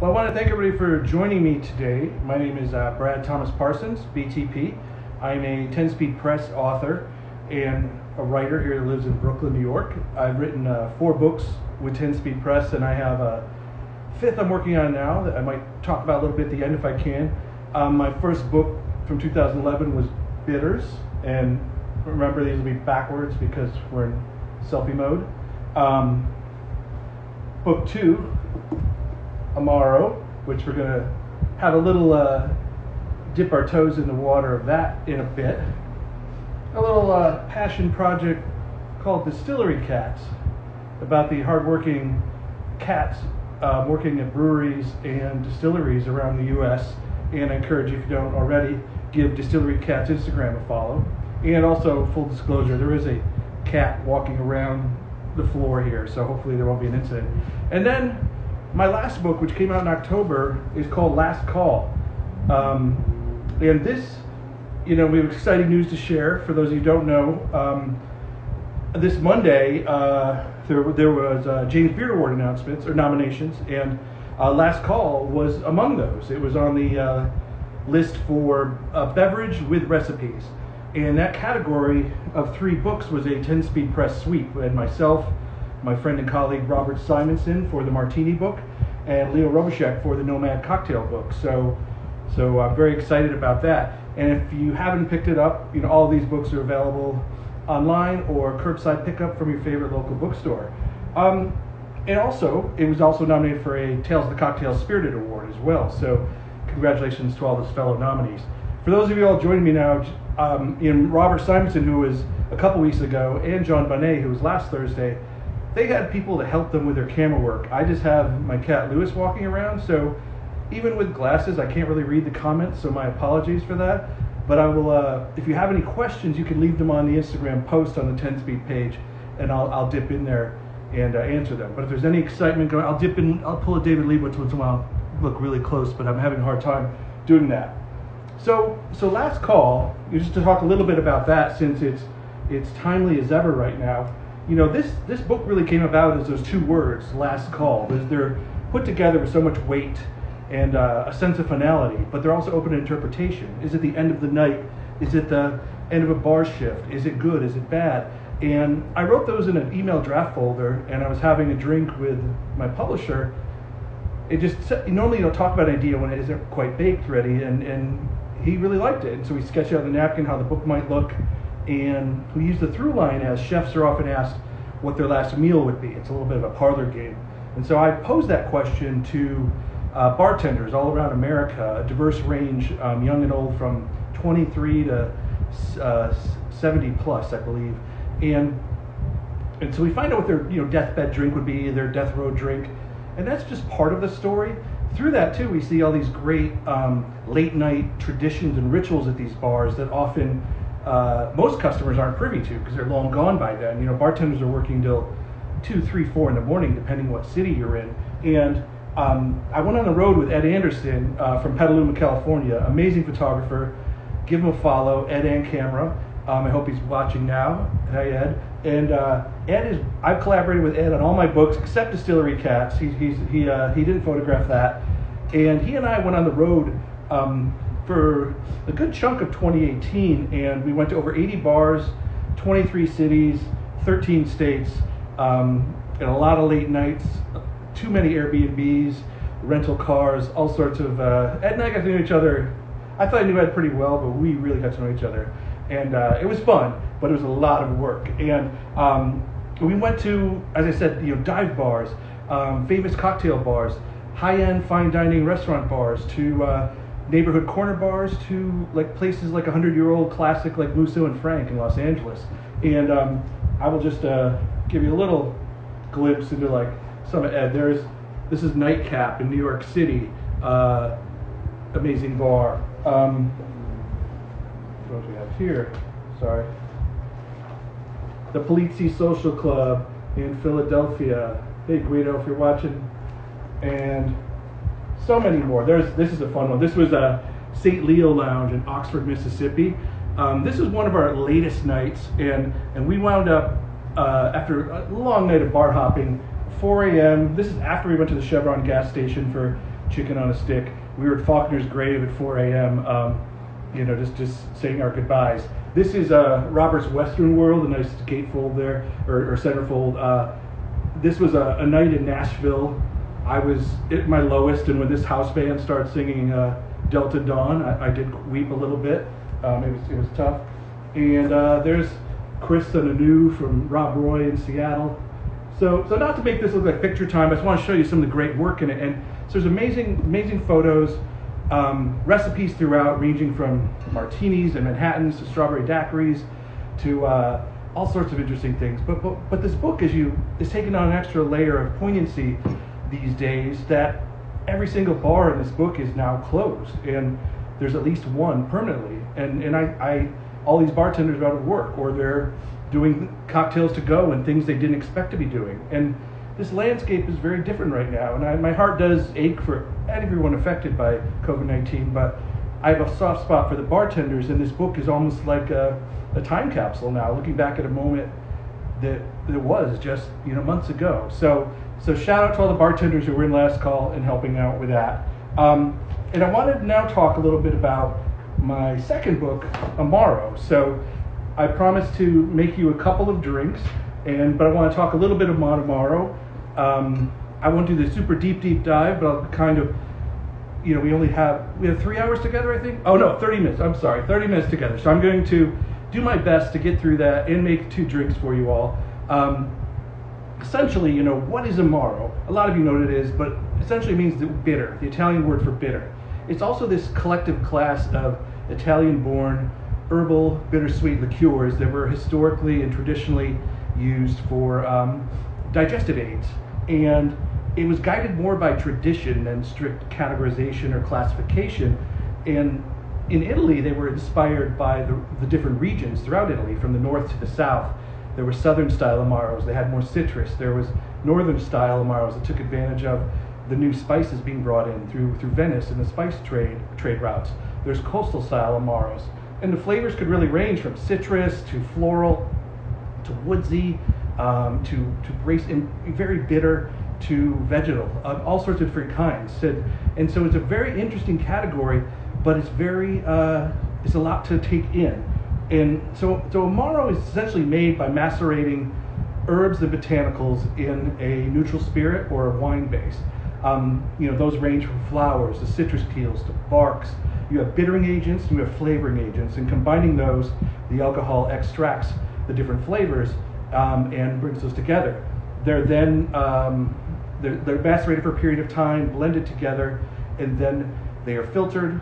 Well, I want to thank everybody for joining me today. My name is uh, Brad Thomas Parsons, BTP. I'm a 10 Speed Press author and a writer here that lives in Brooklyn, New York. I've written uh, four books with 10 Speed Press, and I have a fifth I'm working on now that I might talk about a little bit at the end if I can. Um, my first book from 2011 was Bitters, and remember these will be backwards because we're in selfie mode. Um, book two, Amaro, which we're going to have a little uh, dip our toes in the water of that in a bit. A little uh, passion project called Distillery Cats about the hardworking cats uh, working at breweries and distilleries around the U.S. And I encourage you, if you don't already, give Distillery Cats Instagram a follow. And also, full disclosure, there is a cat walking around the floor here, so hopefully there won't be an incident. And then my last book, which came out in October, is called Last Call. Um, and this, you know, we have exciting news to share for those of you who don't know. Um, this Monday, uh, there, there was uh, James Beard Award announcements or nominations, and uh, Last Call was among those. It was on the uh, list for a beverage with recipes. And that category of three books was a 10 speed press sweep. And myself, my friend and colleague Robert Simonson for the Martini book, and Leo Robitschek for the Nomad Cocktail book. So, so I'm very excited about that. And if you haven't picked it up, you know all these books are available online or curbside pickup from your favorite local bookstore. Um, and also, it was also nominated for a Tales of the Cocktail Spirited Award as well. So, congratulations to all those fellow nominees. For those of you all joining me now, um, in Robert Simonson, who was a couple weeks ago, and Jon Bonné, who was last Thursday, they had people to help them with their camera work. I just have my cat Lewis walking around, so even with glasses, I can't really read the comments, so my apologies for that. But I will, uh, if you have any questions, you can leave them on the Instagram post on the 10 speed page, and I'll, I'll dip in there and uh, answer them. But if there's any excitement going, I'll dip in, I'll pull a David Lebovitz once in a while, look really close, but I'm having a hard time doing that. So, so last call, just to talk a little bit about that, since it's it's timely as ever right now. You know, this this book really came about as those two words, last call. They're put together with so much weight and uh, a sense of finality, but they're also open to interpretation. Is it the end of the night? Is it the end of a bar shift? Is it good? Is it bad? And I wrote those in an email draft folder, and I was having a drink with my publisher. It just normally you don't talk about an idea when it isn't quite baked ready, and and he really liked it. And so we sketched out on the napkin how the book might look, and we use the through line as chefs are often asked what their last meal would be. It's a little bit of a parlor game. And so I posed that question to uh, bartenders all around America, a diverse range, um, young and old, from 23 to uh, 70 plus, I believe. And and so we find out what their you know deathbed drink would be, their death row drink, and that's just part of the story through that too, we see all these great um, late night traditions and rituals at these bars that often uh, most customers aren't privy to because they're long gone by then. You know, bartenders are working till two, three, four in the morning, depending what city you're in. And um, I went on the road with Ed Anderson uh, from Petaluma, California, amazing photographer. Give him a follow, Ed and Camera. Um, I hope he's watching now. Hey, Ed. And uh, Ed is, I've collaborated with Ed on all my books except Distillery Cats. He, he's, he, uh, he didn't photograph that. And he and I went on the road um, for a good chunk of 2018, and we went to over 80 bars, 23 cities, 13 states, um, and a lot of late nights, too many Airbnbs, rental cars, all sorts of. Uh, Ed and I got to know each other. I thought I knew Ed pretty well, but we really got to know each other and uh, it was fun, but it was a lot of work. And um, we went to, as I said, you know, dive bars, um, famous cocktail bars, high-end fine dining restaurant bars, to uh, neighborhood corner bars, to like places like a hundred-year-old classic like Musso and Frank in Los Angeles. And um, I will just uh, give you a little glimpse into like some of Ed. There's this is Nightcap in New York City, uh, amazing bar. Um, what do we have here? Sorry. The Palizzi Social Club in Philadelphia. Hey Guido, if you're watching. And so many more. There's this is a fun one. This was a St. Leo Lounge in Oxford, Mississippi. Um, this is one of our latest nights, and and we wound up uh, after a long night of bar hopping, 4 a.m. This is after we went to the Chevron gas station for chicken on a stick. We were at Faulkner's grave at 4 a.m. Um, you know, just just saying our goodbyes. This is uh, Robert's Western World, a nice gatefold there or, or centerfold. Uh, this was a, a, night in Nashville. I was at my lowest, and when this house band started singing uh, Delta Dawn, I, I, did weep a little bit. Um, it was it was tough. And uh, there's Chris and Anu from Rob Roy in Seattle. So, so not to make this look like picture time, I just want to show you some of the great work in it. And so there's amazing, amazing photos, um, recipes throughout, ranging from martinis and Manhattans to strawberry daiquiris to uh, all sorts of interesting things. But, but, but this book is you is taking on an extra layer of poignancy these days that every single bar in this book is now closed, and there's at least one permanently. And and I, I all these bartenders are out of work or they're doing cocktails to go and things they didn't expect to be doing. And this landscape is very different right now. And I, my heart does ache for everyone affected by COVID 19, but I have a soft spot for the bartenders, and this book is almost like a, a time capsule now, looking back at a moment that it was just you know months ago. So so shout out to all the bartenders who were in last call and helping out with that. Um, and I wanted to now talk a little bit about my second book, Amaro. So I promised to make you a couple of drinks, and but I want to talk a little bit about Amaro. Um, I won't do the super deep deep dive, but I'll kind of, you know, we only have we have three hours together, I think. Oh no, 30 minutes. I'm sorry, 30 minutes together. So I'm going to do my best to get through that and make two drinks for you all. Um, essentially, you know, what is Amaro? A lot of you know what it is, but essentially means the bitter, the Italian word for bitter. It's also this collective class of Italian-born herbal bittersweet liqueurs that were historically and traditionally used for um, digestive aids. And it was guided more by tradition than strict categorization or classification. And in Italy, they were inspired by the, the different regions throughout Italy, from the north to the south. There were southern style amaros, they had more citrus. There was northern style amaros that took advantage of the new spices being brought in through, through Venice and the spice trade, trade routes. There's coastal style amaros and the flavors could really range from citrus to floral to woodsy um, to to very bitter to vegetal, uh, all sorts of different kinds. And, and so it's a very interesting category, but it's very uh, it's a lot to take in. And so so amaro is essentially made by macerating herbs and botanicals in a neutral spirit or a wine base. Um, you know those range from flowers to citrus peels to barks you have bittering agents, you have flavoring agents, and combining those, the alcohol extracts the different flavors um, and brings those together. They're then um, they're, they're macerated for a period of time, blended together, and then they are filtered.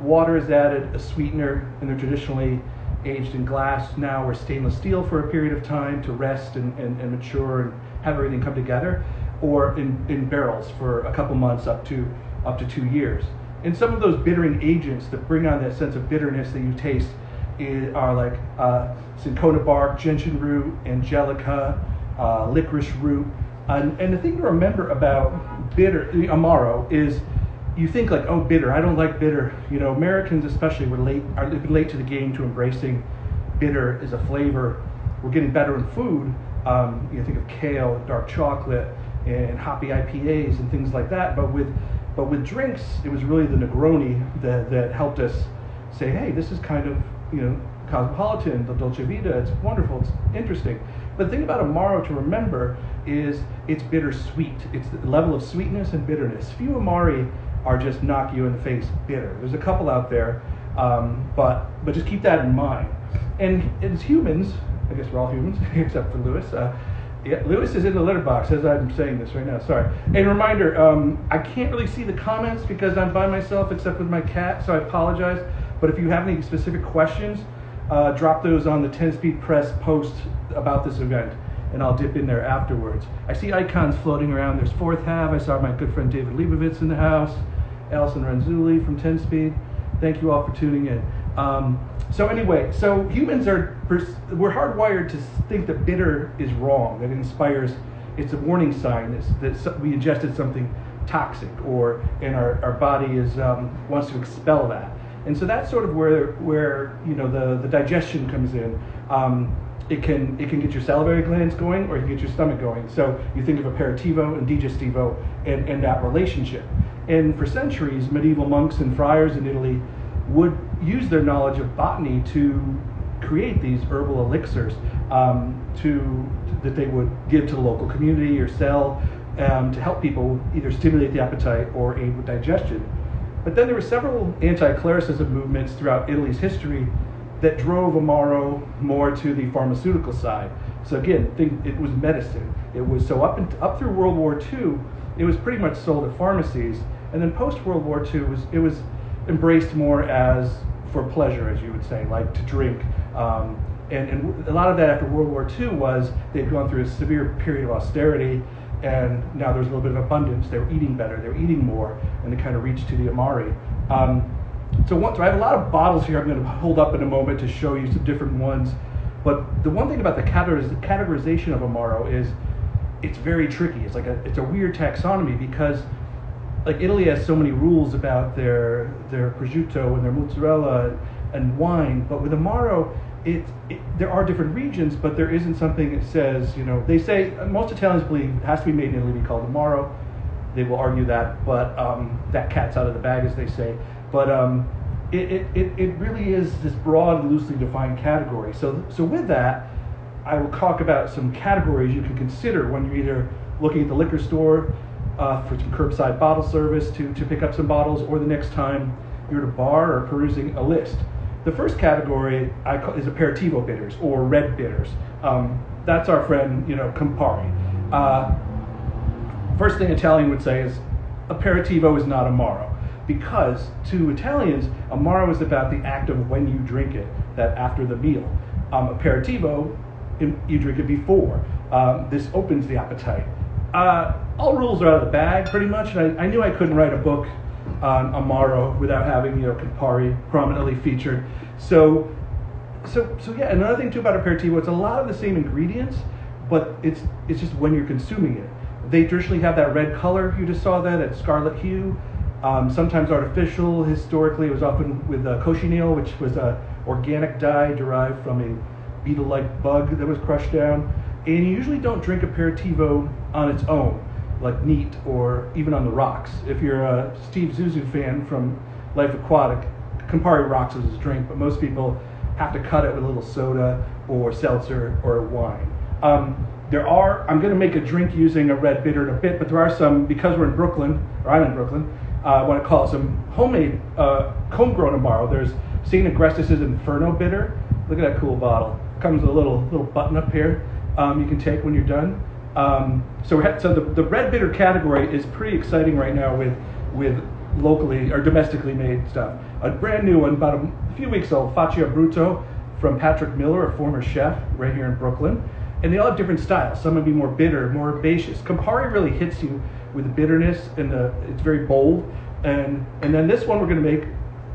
Water is added, a sweetener, and they're traditionally aged in glass now or stainless steel for a period of time to rest and, and, and mature and have everything come together, or in, in barrels for a couple months up to up to two years. And some of those bittering agents that bring on that sense of bitterness that you taste are like uh, cinchona bark, gentian root, angelica, uh, licorice root. And, and the thing to remember about bitter, Amaro, is you think like, oh, bitter, I don't like bitter. You know, Americans especially were late, are late to the game to embracing bitter as a flavor. We're getting better in food. Um, you think of kale, dark chocolate, and hoppy IPAs and things like that. But with but with drinks, it was really the Negroni that, that helped us say, hey, this is kind of, you know, cosmopolitan, the Dolce Vita, it's wonderful, it's interesting. But the thing about Amaro to remember is it's bittersweet. It's the level of sweetness and bitterness. Few Amari are just knock you in the face bitter. There's a couple out there, um, but but just keep that in mind. And as humans, I guess we're all humans except for Lewis. Uh, yeah, Lewis is in the litter box as I'm saying this right now. Sorry. And reminder, um, I can't really see the comments because I'm by myself except with my cat, so I apologize. But if you have any specific questions, uh, drop those on the 10 Speed Press post about this event, and I'll dip in there afterwards. I see icons floating around. There's Fourth Ave. I saw my good friend David Lebovitz in the house, Allison Renzulli from 10 Speed. Thank you all for tuning in. Um, so anyway, so humans are we're hardwired to think that bitter is wrong. That inspires. It's a warning sign that, that we ingested something toxic, or and our, our body is um, wants to expel that. And so that's sort of where where you know the the digestion comes in. Um, it can it can get your salivary glands going, or it can get your stomach going. So you think of aperitivo and digestivo and, and that relationship. And for centuries, medieval monks and friars in Italy would use their knowledge of botany to create these herbal elixirs um, to that they would give to the local community or sell um, to help people either stimulate the appetite or aid with digestion. But then there were several anti-clericism movements throughout Italy's history that drove Amaro more to the pharmaceutical side. So again, think it was medicine. It was so up and up through World War II, it was pretty much sold at pharmacies, and then post World War II was it was embraced more as for pleasure, as you would say, like to drink. Um, and, and a lot of that after World War II was they'd gone through a severe period of austerity, and now there's a little bit of abundance. They were eating better, they were eating more, and they kind of reached to the Amari. Um, so, one, so I have a lot of bottles here I'm going to hold up in a moment to show you some different ones. But the one thing about the categorization of Amaro is it's very tricky. It's like a it's a weird taxonomy because like Italy has so many rules about their their prosciutto and their mozzarella and wine, but with Amaro, it, it, there are different regions, but there isn't something that says you know they say most Italians believe it has to be made in Italy, be called Amaro. They will argue that, but um, that cat's out of the bag, as they say. But um, it, it, it really is this broad, loosely defined category. So, so with that, I will talk about some categories you can consider when you're either looking at the liquor store uh, for some curbside bottle service to, to pick up some bottles, or the next time you're at a bar or perusing a list. The first category I call, is aperitivo bitters or red bitters. Um, that's our friend, you know, Campari. Uh, first thing Italian would say is aperitivo is not amaro because to Italians, amaro is about the act of when you drink it, that after the meal. Um, aperitivo, you drink it before. Um, this opens the appetite. Uh, all rules are out of the bag, pretty much. And I, I, knew I couldn't write a book on amaro without having you know Campari prominently featured. So, so, so yeah. Another thing too about aperitivo, it's a lot of the same ingredients, but it's it's just when you're consuming it. They traditionally have that red color. You just saw that, that scarlet hue. Um, sometimes artificial. Historically, it was often with uh, cochineal, which was an organic dye derived from a beetle-like bug that was crushed down. And you usually don't drink aperitivo on its own, like neat or even on the rocks. If you're a Steve Zissou fan from Life Aquatic, Campari rocks as his drink, but most people have to cut it with a little soda or seltzer or wine. Um, there are, I'm going to make a drink using a red bitter in a bit, but there are some, because we're in Brooklyn, or I'm in Brooklyn, uh, want to call it some homemade uh, homegrown Amaro. There's St. Agrestis' Inferno Bitter. Look at that cool bottle. Comes with a little little button up here um, you can take when you're done. Um, so so the, the red bitter category is pretty exciting right now with with locally or domestically made stuff. A brand new one, about a few weeks old, Faccia Brutto from Patrick Miller, a former chef right here in Brooklyn. And they all have different styles. Some would be more bitter, more herbaceous. Campari really hits you with the bitterness and the it's very bold. And and then this one we're going to make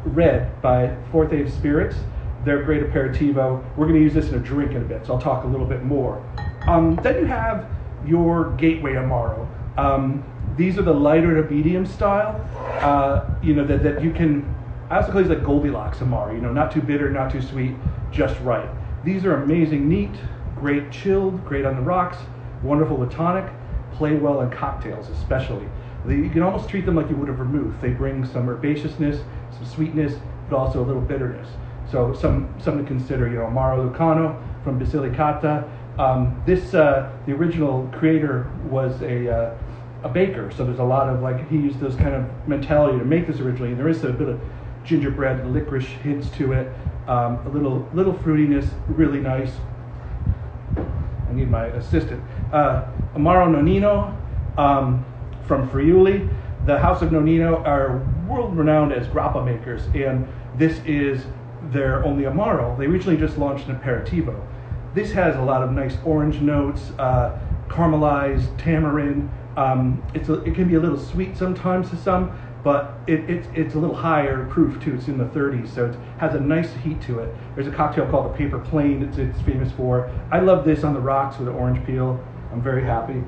red by Fourth Ave Spirits. They're great aperitivo. We're going to use this in a drink in a bit, so I'll talk a little bit more. Um, then you have your gateway amaro. Um, these are the lighter to medium style. Uh, you know that, that you can. I also call these like Goldilocks amaro. You know, not too bitter, not too sweet, just right. These are amazing, neat, great chilled, great on the rocks, wonderful with tonic play well in cocktails, especially. you can almost treat them like you would a vermouth. They bring some herbaceousness, some sweetness, but also a little bitterness. So some something to consider. You know, Amaro Lucano from Basilicata. Um, this uh, the original creator was a uh, a baker, so there's a lot of like he used this kind of mentality to make this originally. And there is a bit of gingerbread, licorice hints to it, um, a little little fruitiness, really nice. I need my assistant. Uh, Amaro Nonino um, from Friuli. The House of Nonino are world renowned as grappa makers, and this is their only Amaro. They originally just launched an aperitivo. This has a lot of nice orange notes, uh, caramelized tamarind. Um, it's a, it can be a little sweet sometimes to some, but it, it's it's a little higher proof too. It's in the 30s, so it has a nice heat to it. There's a cocktail called the Paper Plane. It's, it's famous for. I love this on the rocks with the orange peel. I'm very happy.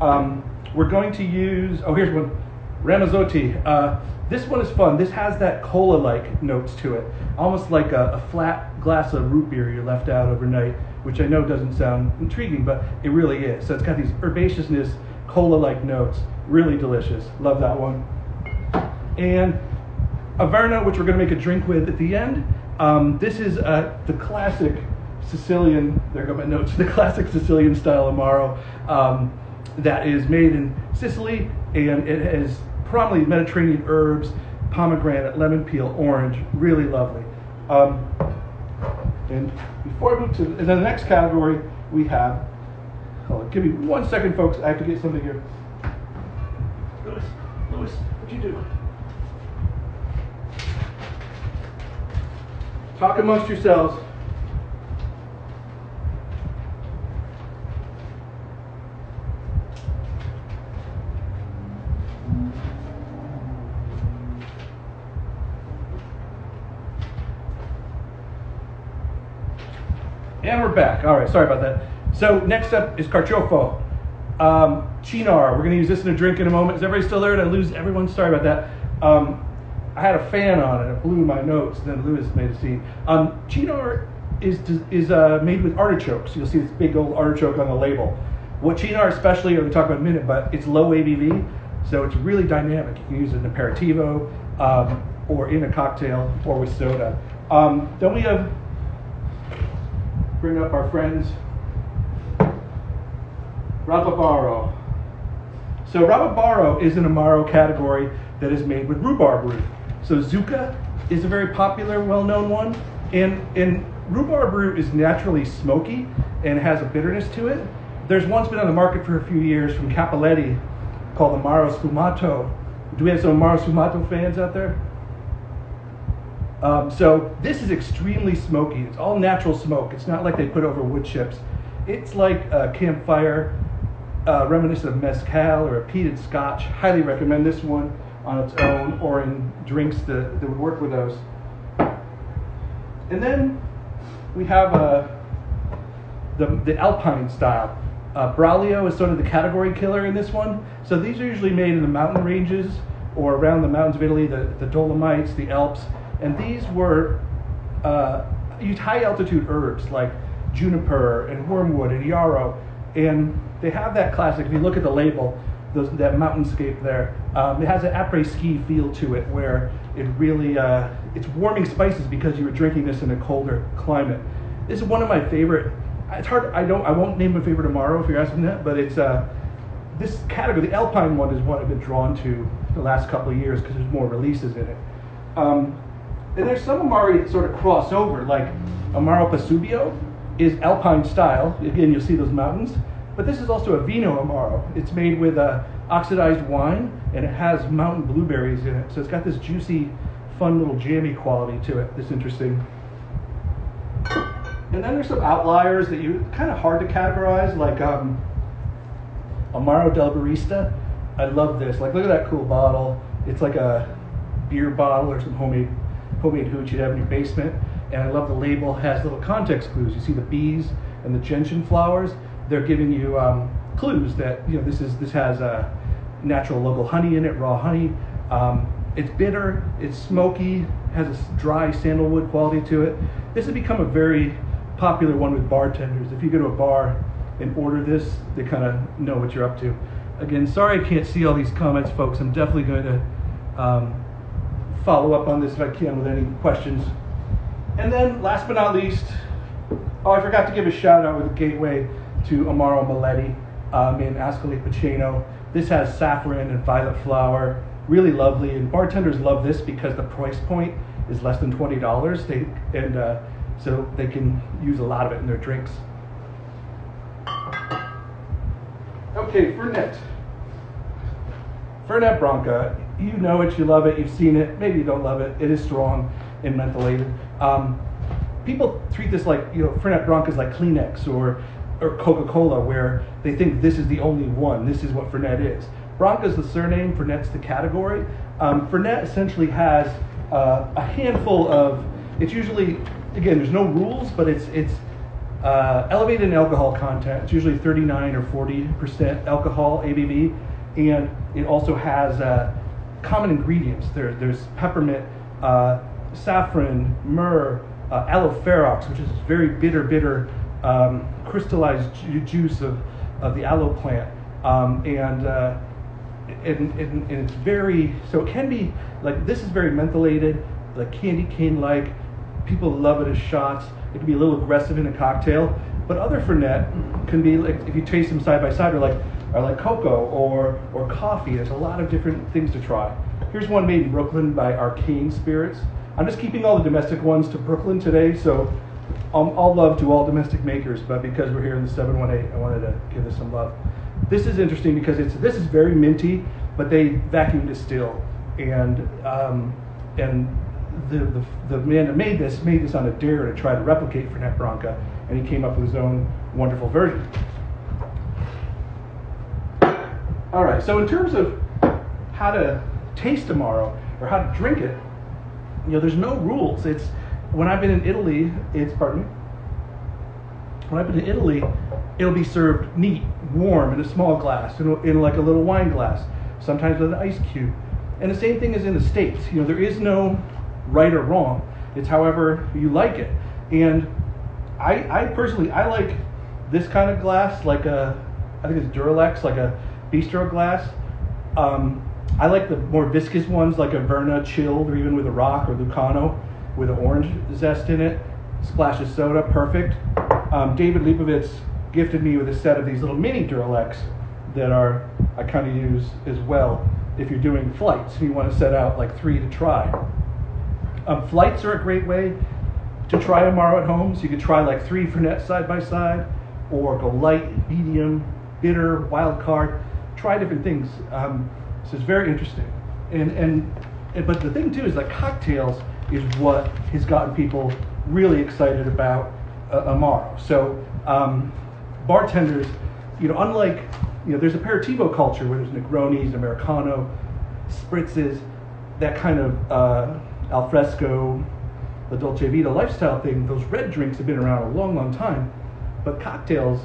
Um, we're going to use, oh, here's one, Ramazzotti. Uh, this one is fun. This has that cola-like notes to it, almost like a, a, flat glass of root beer you left out overnight, which I know doesn't sound intriguing, but it really is. So it's got these herbaceousness, cola-like notes. Really delicious. Love that one. and Averna, which we're going to make a drink with at the end. Um, this is uh, the classic Sicilian, there go my notes, the classic Sicilian style Amaro um, that is made in Sicily and it has predominantly Mediterranean herbs, pomegranate, lemon peel, orange, really lovely. Um, and before I move to the next category, we have, give me one second, folks, I have to get something here. Lewis, Lewis, what'd you do? Talk amongst yourselves. And we're back. All right, sorry about that. So next up is Carciofo. Um, Cynar, we're going to use this in a drink in a moment. Is everybody still there? Did I lose everyone? Sorry about that. Um, I had a fan on and it blew my notes, then Lewis made a scene. Um, Cynar is, is uh, made with artichokes. You'll see this big old artichoke on the label. What Cynar especially, going to talk about in a minute, but it's low ABV, so it's really dynamic. You can use it in aperitivo, um, or in a cocktail, or with soda. Um, then we have, bring up our friends, Rabarbaro. So Rabarbaro is an Amaro category that is made with rhubarb root. So Zucca is a very popular, well-known one, and and rhubarb root is naturally smoky and has a bitterness to it. There's one's been on the market for a few years from Cappelletti called the Amaro Sfumato. Do we have some Amaro Sfumato fans out there? Um, so this is extremely smoky. It's all natural smoke. It's not like they put over wood chips. It's like a campfire, uh, reminiscent of mezcal or a peated scotch. Highly recommend this one on its own or in drinks that, that would work with those. And then we have uh, the, the Alpine style. Uh, Braulio is sort of the category killer in this one. So these are usually made in the mountain ranges or around the mountains of Italy, the, the Dolomites, the Alps. And these were uh, high altitude herbs like juniper and wormwood and yarrow. And they have that classic, if you look at the label, those, that mountainscape there. Um, it has an après ski feel to it where it really, uh, it's warming spices because you were drinking this in a colder climate. This is one of my favorite, it's hard, I don't, I won't name a favorite amaro if you're asking that, but it's, uh, this category, the Alpine one is what I've been drawn to the last couple of years because there's more releases in it. Um, and there's some Amari that sort of cross over, like Amaro Pasubio is Alpine style. Again, you'll see those mountains. But this is also a Vino Amaro. It's made with uh, oxidized wine and it has mountain blueberries in it. So it's got this juicy, fun little jammy quality to it that's interesting. And then there's some outliers that you kind of hard to categorize, like um, Amaro dell'Erborista. I love this. Like, look at that cool bottle. It's like a beer bottle or some homemade homemade hooch you'd have in your basement. And I love the label has little context clues. You see the bees and the gentian flowers they're giving you um, clues that you know this is this has a natural local honey in it, raw honey. Um, it's bitter, it's smoky, has a dry sandalwood quality to it. This has become a very popular one with bartenders. If you go to a bar and order this, they kind of know what you're up to. Again, sorry I can't see all these comments, folks. I'm definitely going to um, follow up on this if I can with any questions. And then, last but not least, oh, I forgot to give a shout out with Gateway to Amaro Meletti um, in Ascoli Piceno. This has saffron and violet flower, really lovely. And bartenders love this because the price point is less than twenty dollars. They and uh, so they can use a lot of it in their drinks. Okay, Fernet. Fernet Branca. You know it, you love it, you've seen it. Maybe you don't love it. It is strong and mentholated. Um, people treat this like you know Fernet Branca is like Kleenex or or Coca-Cola, where they think this is the only one. This is what Fernet is. Branca is the surname, Fernet's the category. Um, Fernet essentially has uh, a handful of. It's usually again, there's no rules, but it's it's uh, elevated in alcohol content. It's usually 39 or 40 percent alcohol ABV, and it also has uh, common ingredients. There, there's peppermint, uh, saffron, myrrh, uh, aloe ferox, which is very bitter, bitter um, crystallized ju- juice of, of the aloe plant. Um, and uh, and, and, and it's very so it can be like this is very mentholated, like candy cane like. People love it as shots. It can be a little aggressive in a cocktail, but other Fernet can be like if you taste them side by side, are like are like cocoa or or coffee. There's a lot of different things to try. Here's one made in Brooklyn by Arcane Spirits. I'm just keeping all the domestic ones to Brooklyn today, so um, all love to all domestic makers, but because we're here in the 718, I wanted to give this some love. This is interesting because it's this is very minty, but they vacuum distill, and um, and the, the, the man that made this made this on a dare to try to replicate Fernet Branca, and he came up with his own wonderful version. All right, so in terms of how to taste amaro or how to drink it, you know, there's no rules. It's when I've been in Italy, it's pardon me. When I've been in Italy, it'll be served neat, warm, in a small glass, in, in like a little wine glass, sometimes with an ice cube. And the same thing is in the States. You know, there is no right or wrong. It's however you like it. And I, I personally, I like this kind of glass, like a, I think it's Duralex, like a bistro glass. Um, I like the more viscous ones, like a Verna chilled, or even with a rock or Lucano with an orange zest in it. Splash of soda, perfect. Um, David Lebovitz gifted me with a set of these little mini Duralex that are I kind of use as well if you're doing flights and you want to set out like three to try. Um, flights are a great way to try Amaro at home. So you could try like three Fernet side by side, or go light, medium, bitter, wild card. Try different things. Um, so it's very interesting. And, and and but the thing too is that cocktails is what has gotten people really excited about uh, Amaro. So um, bartenders, you know, unlike you know, there's aperitivo culture where there's Negronis, Americano, spritzes, that kind of uh, alfresco, the dolce vita lifestyle thing. Those red drinks have been around a long, long time, but cocktails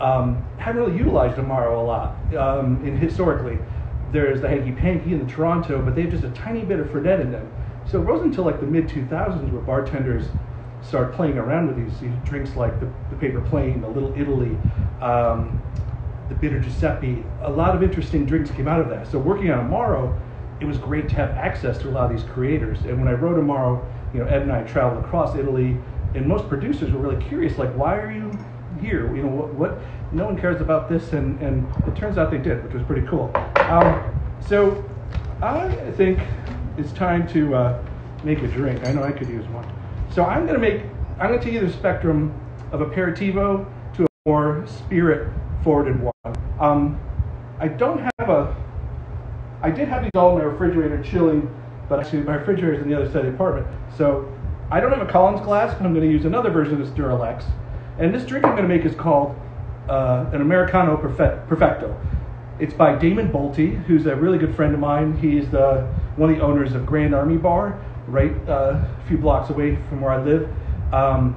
um, haven't really utilized Amaro a lot. Um, in historically, there's the hanky panky and the Toronto, but they have just a tiny bit of Fernet in them. So it wasn't until like the mid 2000s where bartenders started playing around with these, these drinks like the, the Paper Plane, the Little Italy, um, the Bitter Giuseppe. A lot of interesting drinks came out of that. So working on Amaro, it was great to have access to a lot of these creators. And when I wrote Amaro, you know, Ed and I traveled across Italy, and most producers were really curious, like, why are you here? You know, what, what no one cares about this, and, and it turns out they did, which was pretty cool. Um, so I think it's time to uh, make a drink. I know I could use one. So I'm going to make, I'm going to take you the spectrum of aperitivo to a more spirit forwarded one. Um, I don't have a, I did have these all in my refrigerator chilling, but actually my refrigerator is on the other side of the apartment. So I don't have a Collins glass, but I'm going to use another version of this Duralex. And this drink I'm going to make is called uh, an Americano Perfecto. It's by Damon Boelte, who's a really good friend of mine. He's the one of the owners of Grand Army Bar, right uh, a few blocks away from where I live. Um,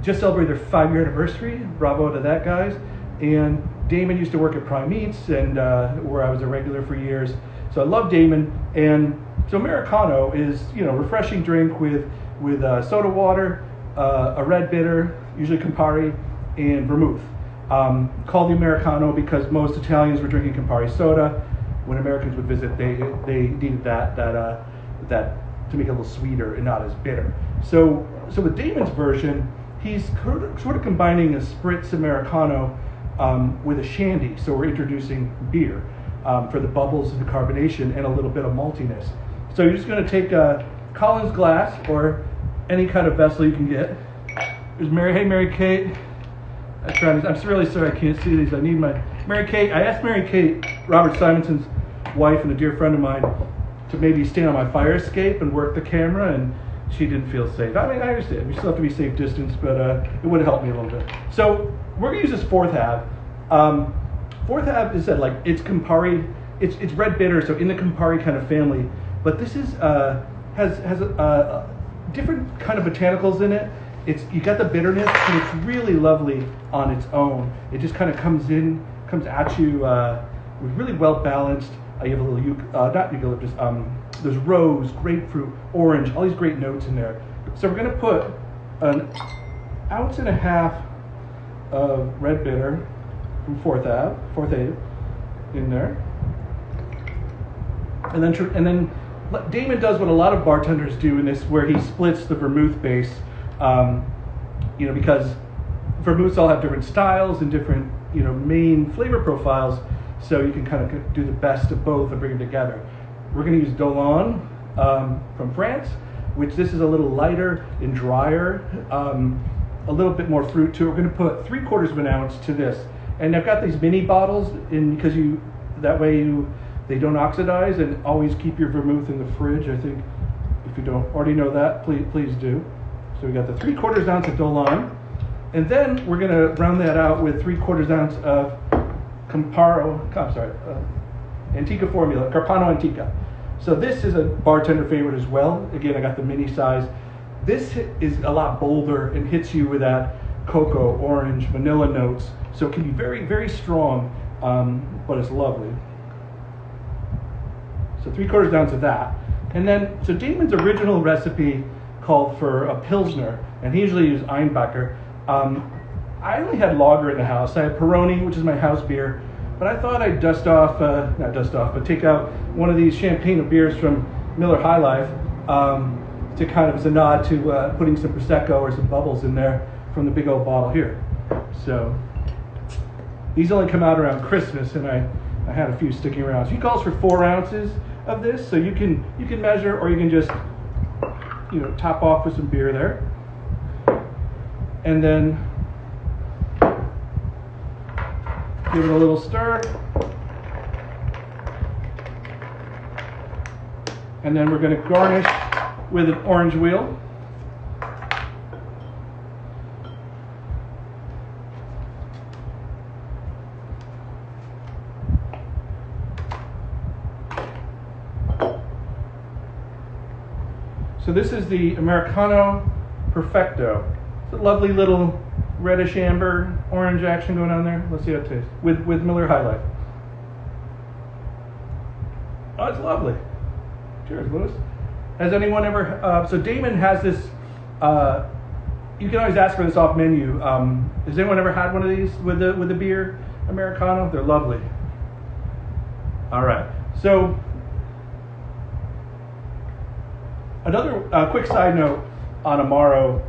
just celebrated their five year anniversary. Bravo to that, guys. And Damon used to work at Prime Meats, and uh, where I was a regular for years. So I love Damon. And so Americano is you know refreshing drink with with uh, soda water, uh, a red bitter, usually Campari, and vermouth. Um, called the Americano because most Italians were drinking Campari soda. When Americans would visit, they they needed that that uh, that to make it a little sweeter and not as bitter. So so with Damon's version, he's sort of combining a spritz Americano um, with a shandy. So we're introducing beer um, for the bubbles and the carbonation and a little bit of maltiness. So you're just going to take a Collins glass or any kind of vessel you can get. There's Mary. Hey, Mary Kate. I try to, I'm really sorry I can't see these. I need my Mary Kate. I asked Mary Kate, Robert Simonson's wife and a dear friend of mine, to maybe stand on my fire escape and work the camera, and she didn't feel safe. I mean, I understand. We still have to be safe distance, but uh, it would help me a little bit. So we're gonna use this Fourth Ave. Um, Fourth Ave is said like it's Campari. It's it's red bitter, so in the Campari kind of family. But this is uh, has has a, a different kind of botanicals in it it's you got the bitterness, and it's really lovely on its own. It just kind of comes in, comes at you, uh, really well balanced. Uh, you have a little, uh, not eucalyptus, um, there's rose, grapefruit, orange, all these great notes in there. So we're gonna put an ounce and a half of red bitter from Fourth Ave, Fourth Ave, in there. and then and then Damon does what a lot of bartenders do in this, where he splits the vermouth base. Um, you know, because vermouths all have different styles and different you know main flavor profiles, so you can kind of do the best of both and bring them together. We're going to use Dolin um, from France, which this is a little lighter and drier, um, a little bit more fruit to it. We're going to put three quarters of an ounce to this, and I've got these mini bottles in because you that way you they don't oxidize and always keep your vermouth in the fridge. I think if you don't already know that, please please do. So we got the three quarters ounce of Dolin, and then we're going to round that out with three quarters ounce of Camparo. I'm sorry, uh, Antica formula, Carpano Antica. So this is a bartender favorite as well. Again, I got the mini size. This is a lot bolder and hits you with that cocoa, orange, vanilla notes. So it can be very, very strong, um, but it's lovely. So three quarters down to that. And then, so Damon's original recipe called for a Pilsner, and he usually uses Einbacher. Um, I only had lager in the house. I had Peroni, which is my house beer, but I thought I'd dust off, uh, not dust off, but take out one of these champagne beers from Miller High Life um, to kind of as a nod to uh, putting some Prosecco or some bubbles in there from the big old bottle here. So these only come out around Christmas, and I, I had a few sticking around. He calls for four ounces of this, so you can you can measure, or you can just you know top off with some beer there, and then give it a little stir. And then we're going to garnish with an orange wheel. So this is the Americano Perfecto. It's a lovely little reddish amber orange action going on there. Let's see how it tastes with with Miller High Life. Oh, it's lovely. Cheers, Lewis. Has anyone ever? Uh, so Damon has this. Uh, you can always ask for this off menu. Um, has anyone ever had one of these with the with the beer Americano? They're lovely. All right. So another uh, quick side note on Amaro.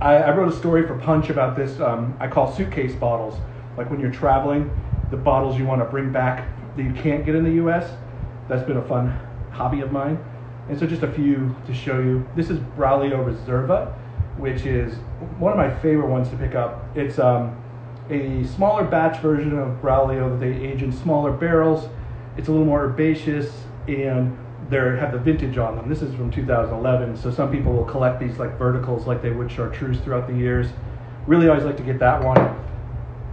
I, I, wrote a story for Punch about this. Um, I call suitcase bottles. Like when you're traveling, the bottles you want to bring back that you can't get in the U.S. That's been a fun hobby of mine. And so just a few to show you. This is Braulio Reserva, which is one of my favorite ones to pick up. It's um, a smaller batch version of Braulio that they age in smaller barrels. It's a little more herbaceous and they have the vintage on them. This is from 2011, so some people will collect these like verticals like they would chartreuse throughout the years. Really always like to get that one.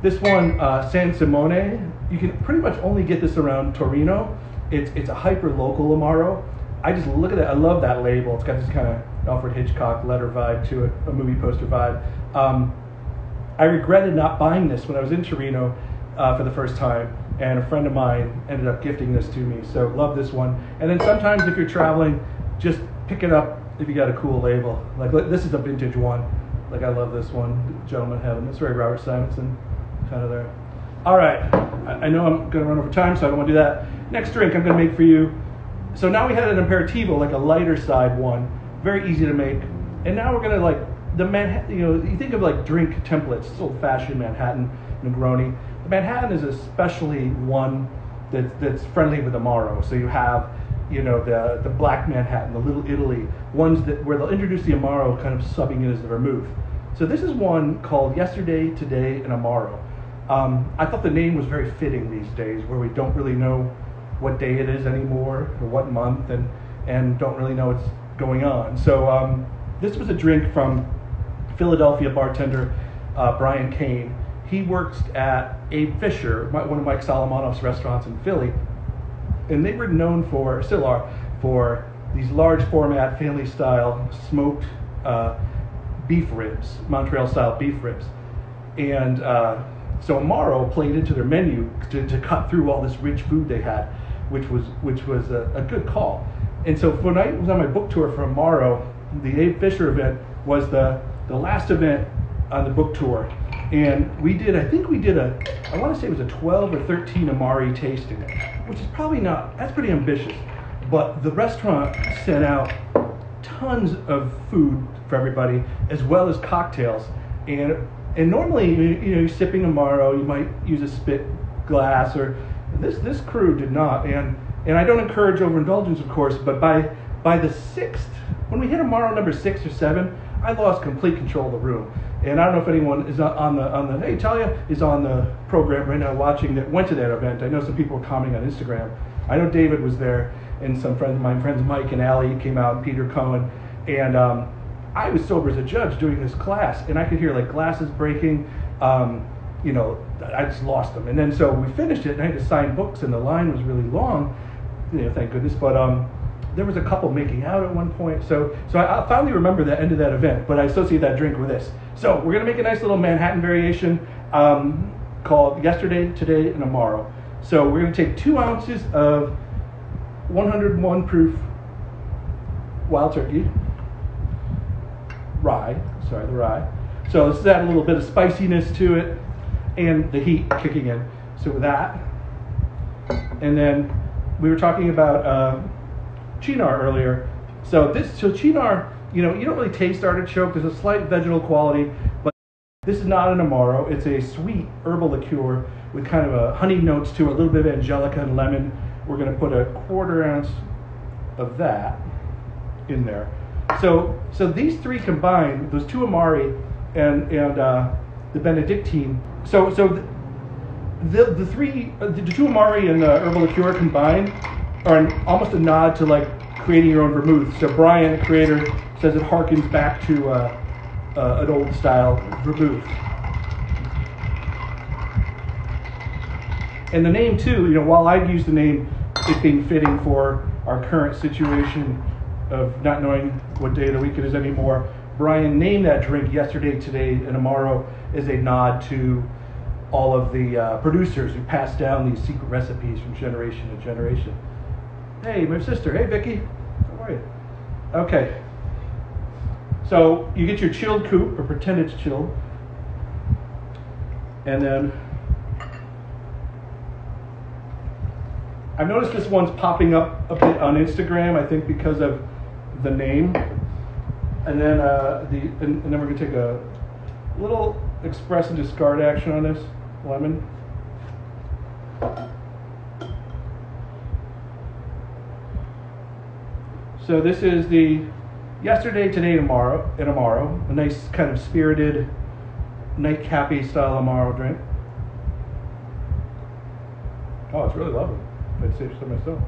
This one, uh, San Simone, you can pretty much only get this around Torino. It's, it's a hyper local Amaro. I just look at it, I love that label. It's got this kind of Alfred Hitchcock letter vibe to it, a movie poster vibe. Um, I regretted not buying this when I was in Torino uh, for the first time and a friend of mine ended up gifting this to me. So love this one. And then sometimes if you're traveling, just pick it up if you got a cool label. Like this is a vintage one. Like I love this one, Gentleman Heaven. It's very Robert Simonson, kind of there. All right, I know I'm going to run over time, so I don't want to do that. Next drink I'm going to make for you. So now we had an aperitivo, like a lighter side one, very easy to make. And now we're going to like the Manhattan. You know, you think of like drink templates, old-fashioned Manhattan Negroni Manhattan is especially one that's, that's friendly with the Amaro. So you have, you know, the, the black Manhattan, the Little Italy, ones that where they'll introduce the Amaro kind of subbing it as the vermouth. So this is one called Yesterday, Today, and Amaro. Um, I thought the name was very fitting these days, where we don't really know what day it is anymore or what month, and and don't really know what's going on. So um, this was a drink from Philadelphia bartender uh, Brian Kane, he works at Abe Fisher, one of Mike Solomonov's restaurants in Philly, and they were known for, still are, for these large format, family style smoked uh, beef ribs, Montreal style beef ribs. And uh, so Amaro played into their menu to, to, cut through all this rich food they had, which was which was a, a good call. And so when I was on my book tour for Amaro, the Abe Fisher event was the, the last event on the book tour and we did, I think we did a, I want to say it was a 12 or 13 Amari tasting, which is probably not, that's pretty ambitious. but the restaurant sent out tons of food for everybody, as well as cocktails. And and normally, you know, you're sipping Amaro, you might use a spit glass, or this this crew did not. And and I don't encourage overindulgence, of course, but by by the sixth, when we hit Amaro number six or seven, I lost complete control of the room. And I don't know if anyone is on the on the hey Talia is on the program right now watching that went to that event. I know some people were commenting on Instagram. I know David was there, and some friends of mine, friends Mike and Allie came out, Peter Cohen, and um, I was sober as a judge doing this class, and I could hear like glasses breaking. Um, you know, I just lost them. And then so we finished it, and I had to sign books, and the line was really long. You know, thank goodness. But um, there was a couple making out at one point. So so I, I finally remember the end of that event, but I associate that drink with this. So we're gonna make a nice little Manhattan variation um, called yesterday, today, and tomorrow. So we're gonna take two ounces of 101 proof wild turkey rye. Sorry, the rye. So let's add a little bit of spiciness to it and the heat kicking in. So with that, and then we were talking about uh, Cynar earlier. So this, so Cynar, you know, you don't really taste artichoke. There's a slight vegetal quality, but this is not an amaro. It's a sweet herbal liqueur with kind of a honey notes to it, a little bit of angelica and lemon. We're going to put a quarter ounce of that in there. So, so these three combined, those two Amari and and uh, the Benedictine. So, so the the, the three, uh, the two Amari and the herbal liqueur combined are an, almost a nod to like creating your own vermouth. So Brian, the creator, says it harkens back to uh, uh, an old style vermouth. And the name too, you know, while I'd use the name, it being fitting for our current situation of not knowing what day of the week it is anymore, Brian named that drink yesterday, today, and tomorrow as a nod to all of the uh, producers who passed down these secret recipes from generation to generation. Hey, my sister. Hey, Vicky. How are you? Okay. So you get your chilled coupe, or pretend it's chilled, and then I've noticed this one's popping up a bit on Instagram. I think because of the name, and then uh, the and, and then we're gonna take a little express and discard action on this lemon. So this is the yesterday, today, tomorrow, and tomorrow. A nice kind of spirited nightcappy style Amaro drink. Oh, it's really lovely. I'd say so myself.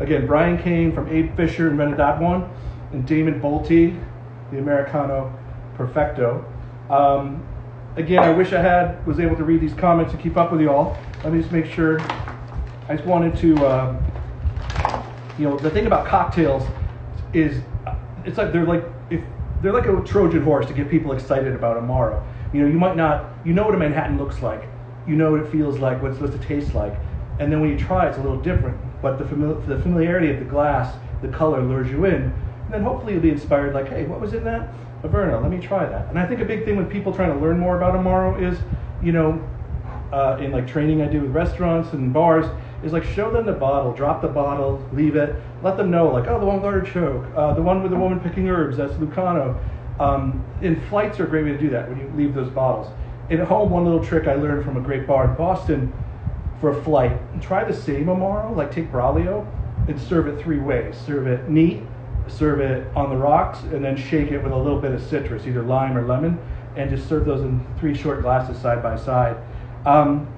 Again, Brian Kane from Abe Fisher invented that one, and Damon Boelte, the Americano Perfecto. Um, again, I wish I had was able to read these comments and keep up with you all. Let me just make sure. I just wanted to, uh, you know, the thing about cocktails is it's like they're like if they're like a Trojan horse to get people excited about Amaro. You know, you might not you know what a Manhattan looks like, you know what it feels like, what it's supposed to taste like, and then when you try, it's a little different. But the famili- the familiarity of the glass, the color lures you in, and then hopefully you'll be inspired. Like, hey, what was in that? Averna. Let me try that. And I think a big thing with people trying to learn more about Amaro is, you know, uh, in like training I do with restaurants and bars is like show them the bottle, drop the bottle, leave it, let them know like oh the one with artichoke, uh, the one with the woman picking herbs, that's Lucano. Um, and flights are a great way to do that when you leave those bottles. And at home, one little trick I learned from a great bar in Boston for a flight, try the same Amaro, like take Braulio and serve it three ways. Serve it neat, serve it on the rocks, and then shake it with a little bit of citrus, either lime or lemon, and just serve those in three short glasses side by side. Um,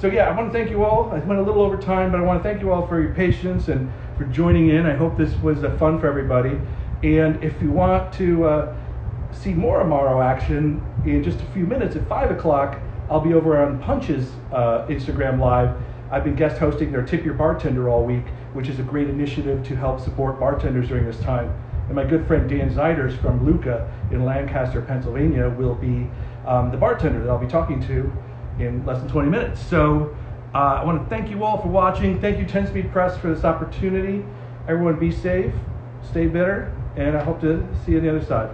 so yeah, I want to thank you all. I went a little over time, but I want to thank you all for your patience and for joining in. I hope this was uh, fun for everybody. And if you want to uh, see more Amaro action in just a few minutes at five o'clock, I'll be over on Punch's uh, Instagram Live. I've been guest hosting their Tip Your Bartender all week, which is a great initiative to help support bartenders during this time. And my good friend Dan Zeiders from Luca in Lancaster, Pennsylvania, will be um, the bartender that I'll be talking to in less than 20 minutes. So uh, I want to thank you all for watching. Thank you, 10 Speed Press, for this opportunity. Everyone be safe, stay bitter, and I hope to see you on the other side.